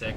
Sick.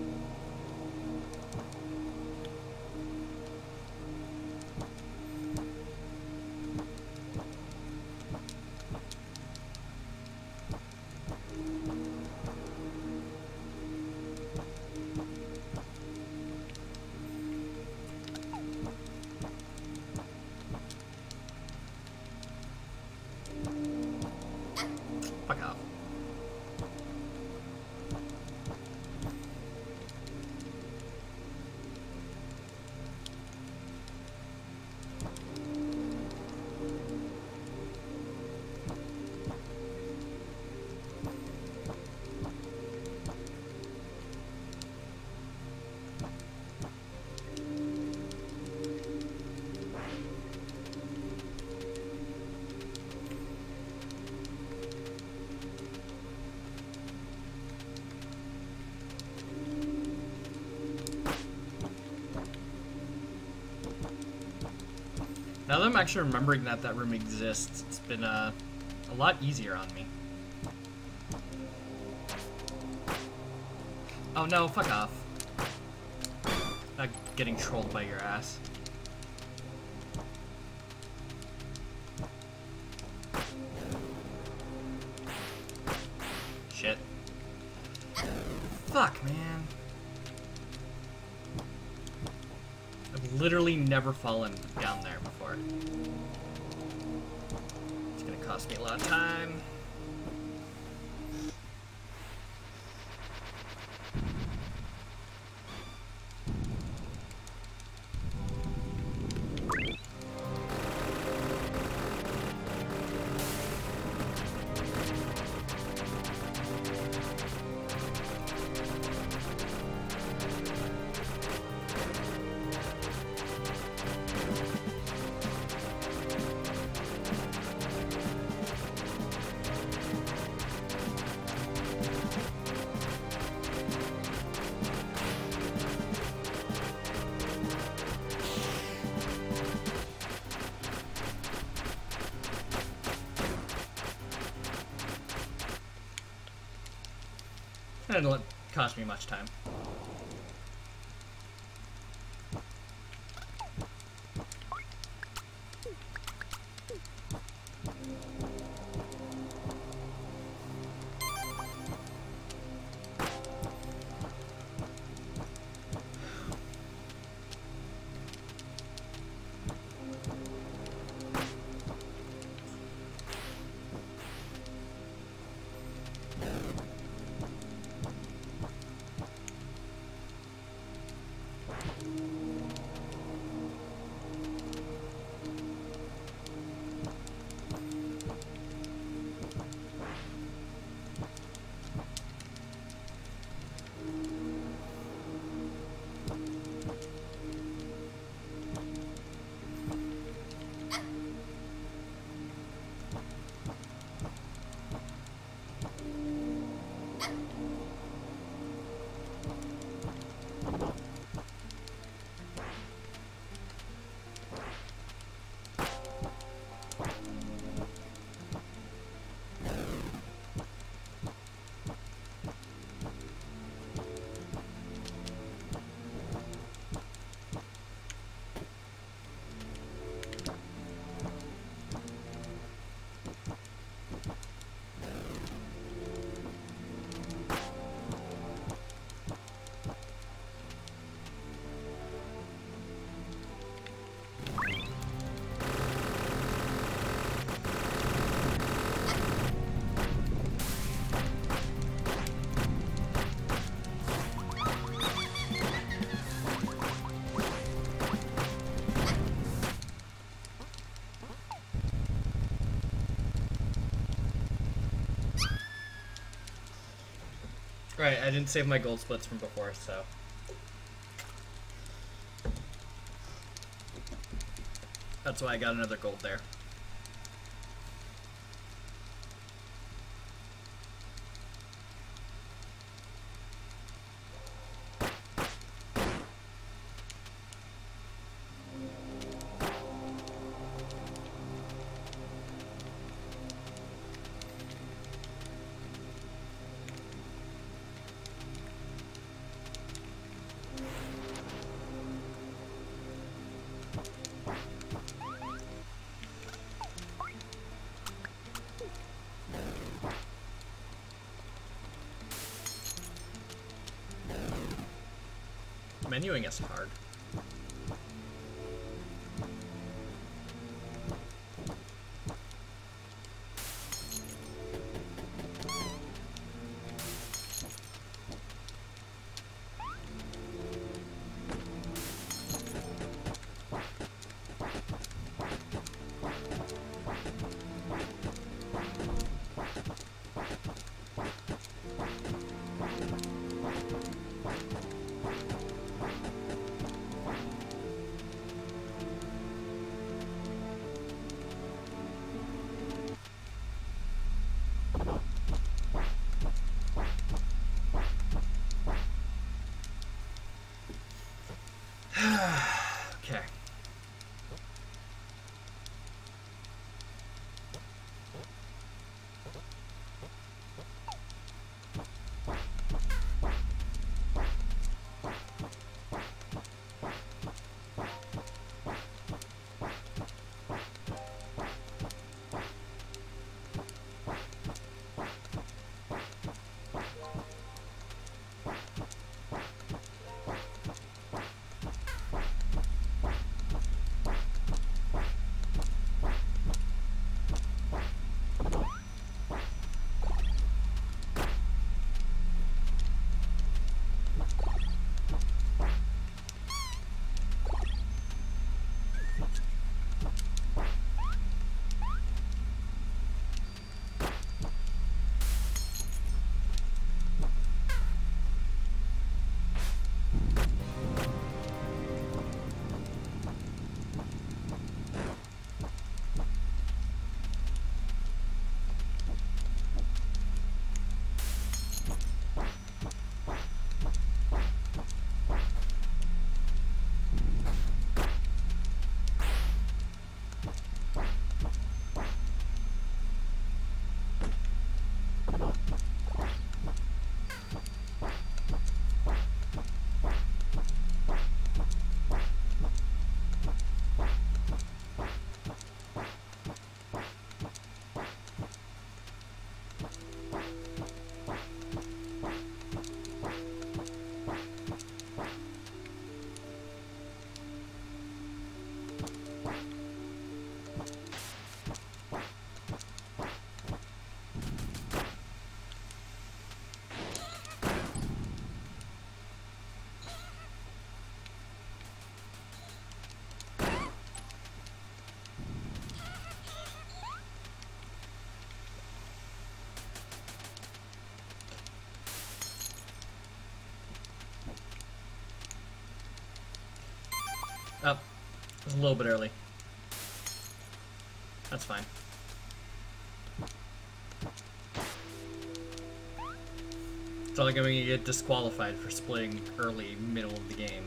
Now that I'm actually remembering that that room exists, it's been uh, a lot easier on me. Oh no, fuck off. Not getting trolled by your ass. Shit. Fuck, man. I've literally never fallen down there. It's gonna cost me a lot of time. It didn't cost me much time. Right, I didn't save my gold splits from before, so. That's why I got another gold there. Menuing is was a little bit early. That's fine. It's not like I'm gonna get disqualified for splitting early, middle of the game.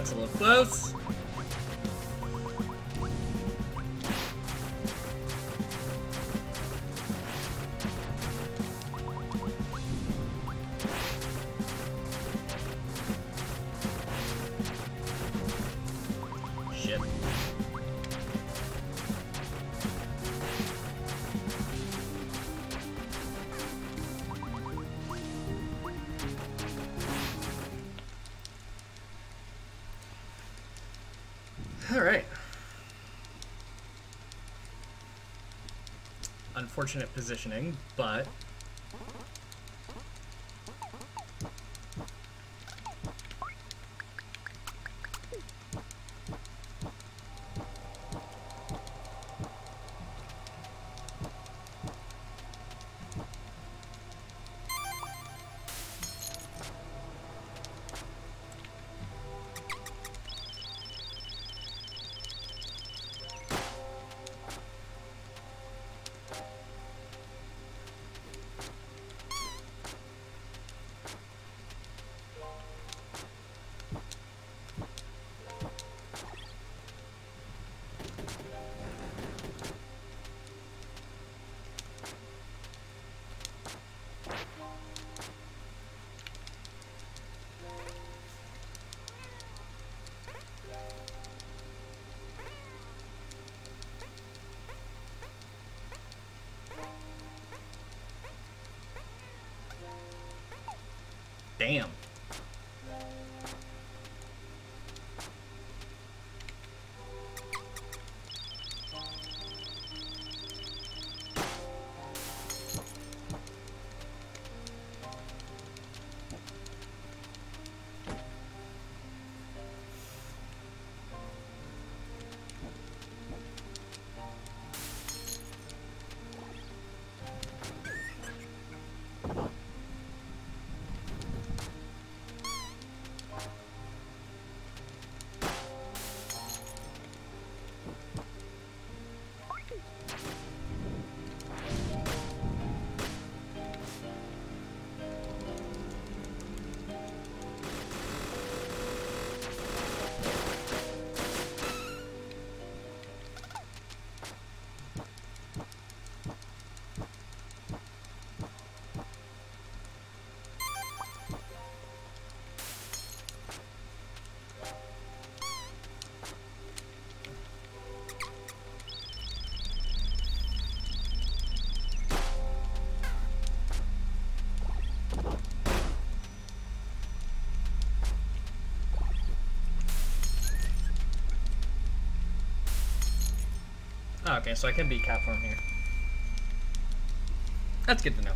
That's a little close. Unfortunate positioning, but damn. Okay, so I can beat cat form here. That's good to know.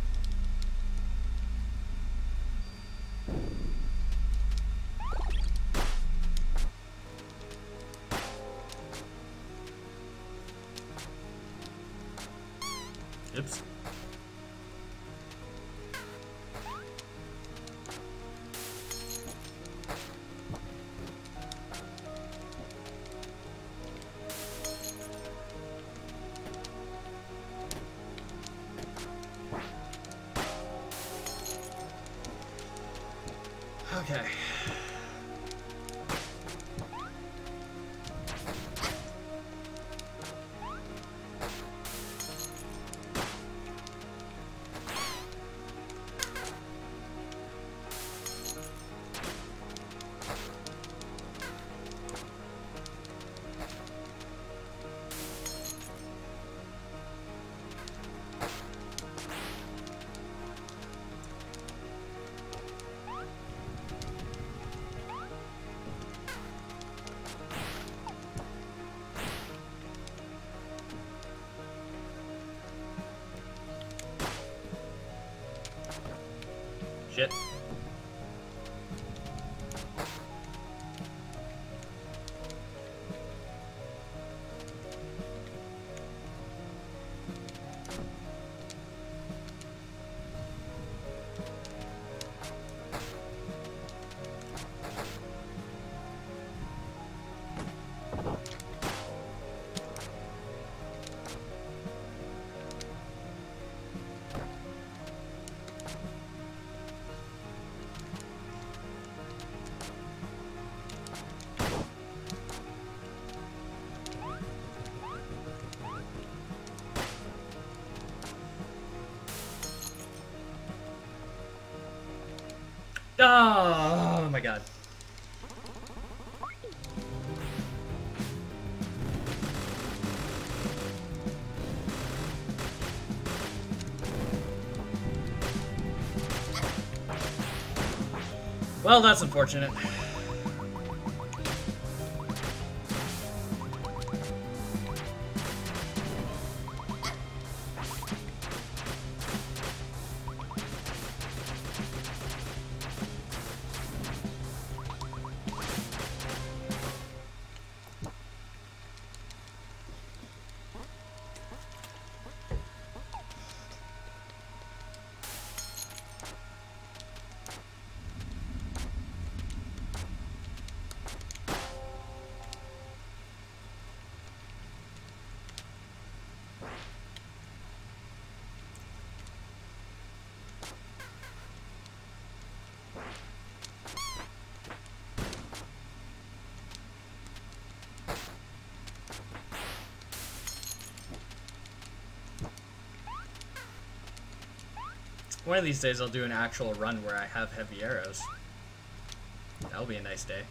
Oh my god. Well, that's unfortunate. One of these days I'll do an actual run where I have heavy arrows. That'll be a nice day.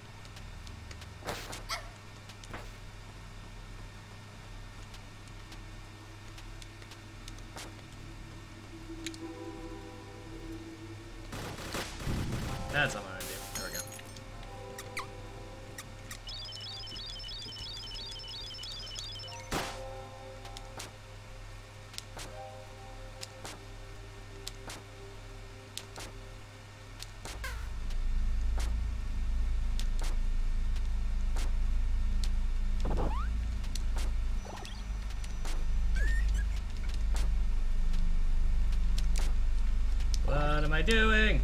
Am I doing?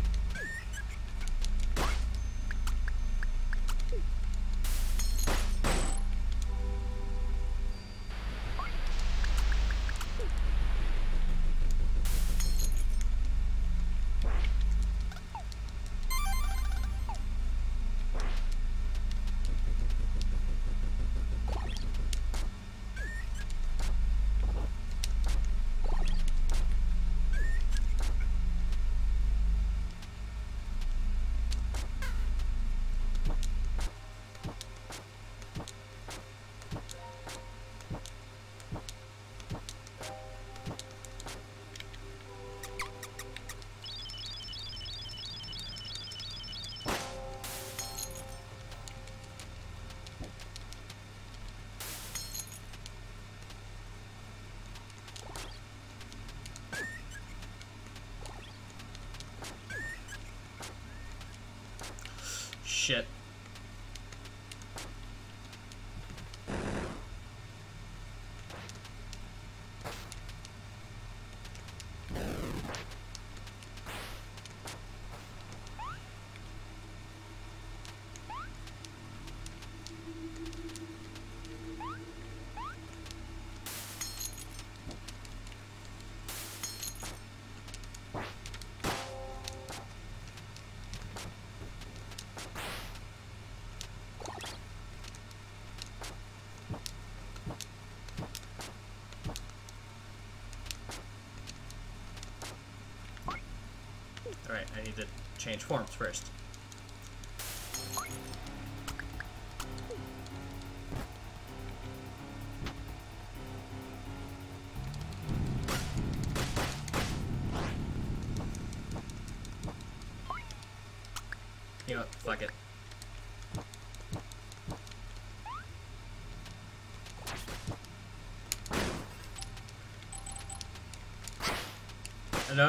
Alright, I need to change forms first.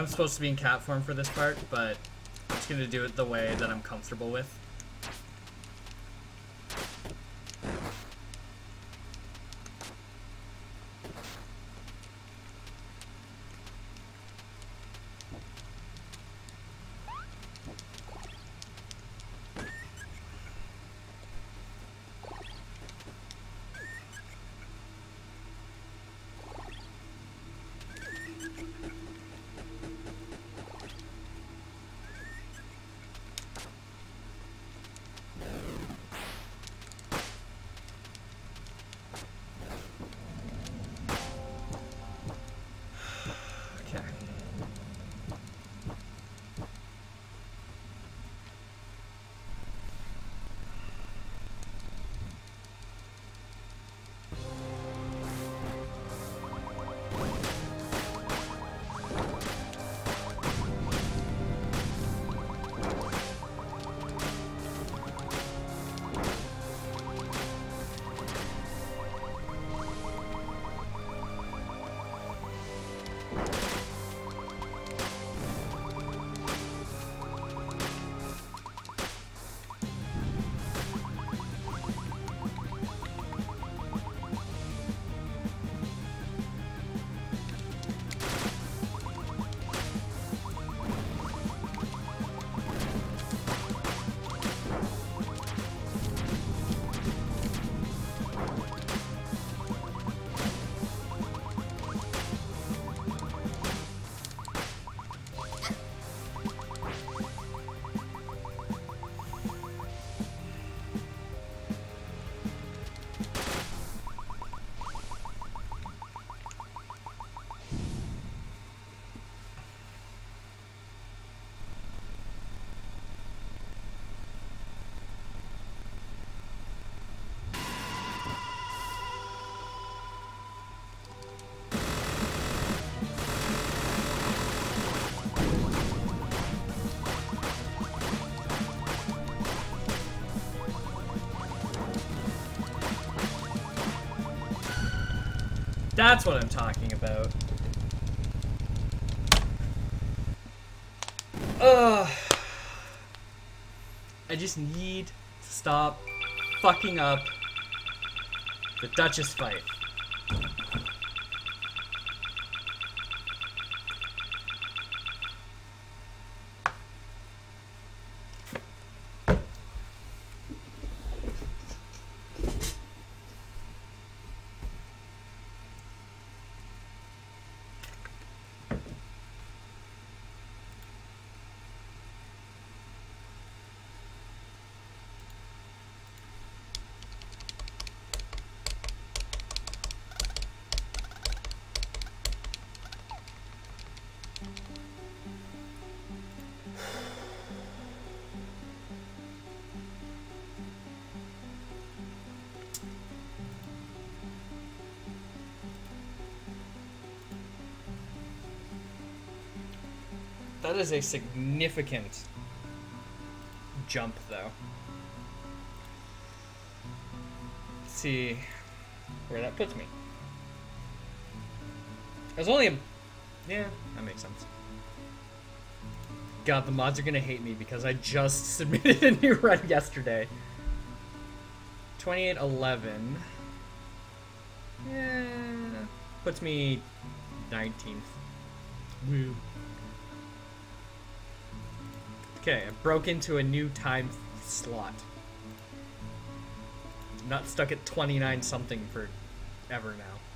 I'm supposed to be in cat form for this part, but I'm just gonna do it the way that I'm comfortable with. That's what I'm talking about. Ugh. I just need to stop fucking up the Duchess fight. That is a significant jump, though. Let's see where that puts me. There's only a. Yeah, that makes sense. God, the mods are gonna hate me because I just submitted a new run yesterday. 2811. Yeah. Puts me 19th. Woo. Okay, I broke into a new time slot. I'm not stuck at 29 something for ever now.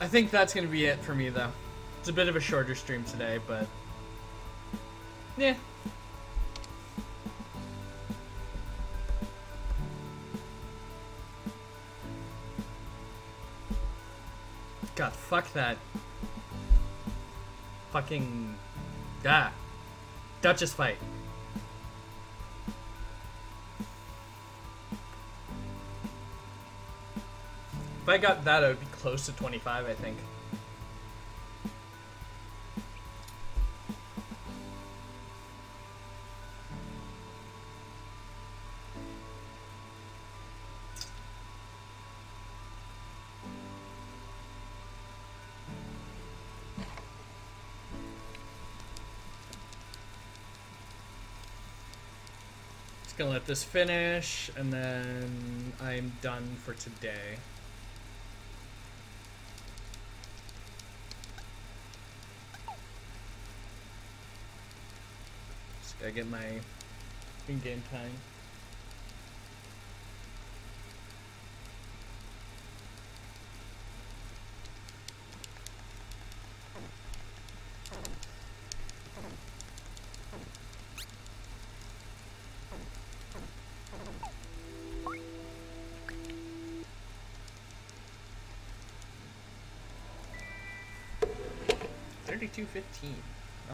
I think that's gonna be it for me though. It's a bit of a shorter stream today, but yeah. God, fuck that. Fucking. Ah. Duchess fight. If I got that, I would be close to 25, I think. Just gonna let this finish, and then I'm done for today. My in-game time. Thirty-two fifteen.